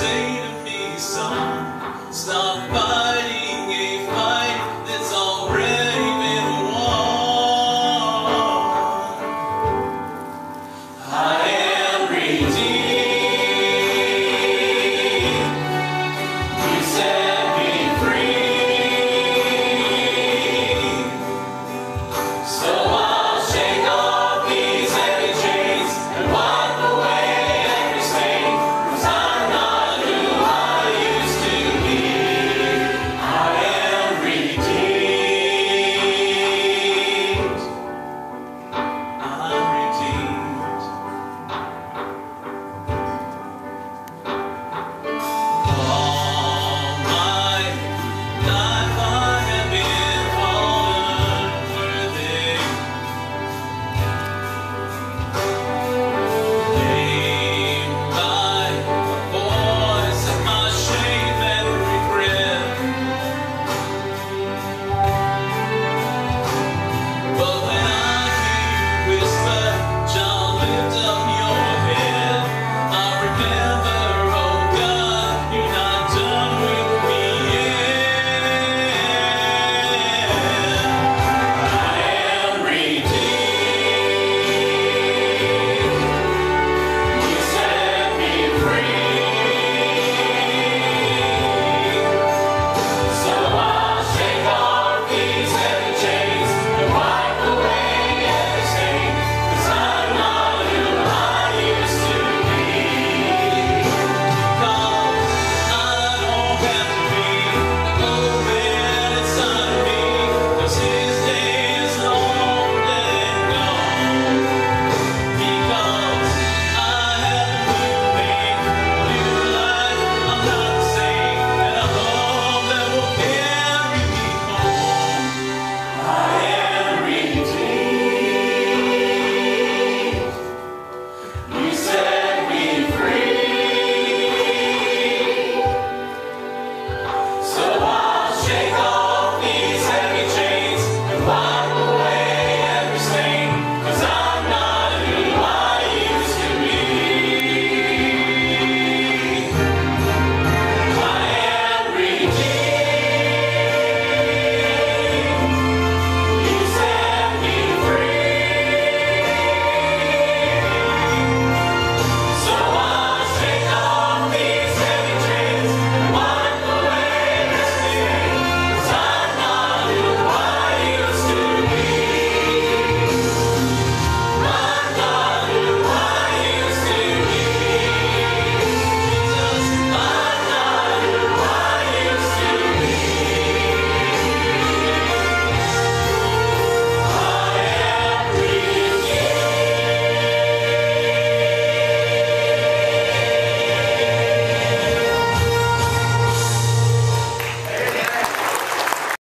say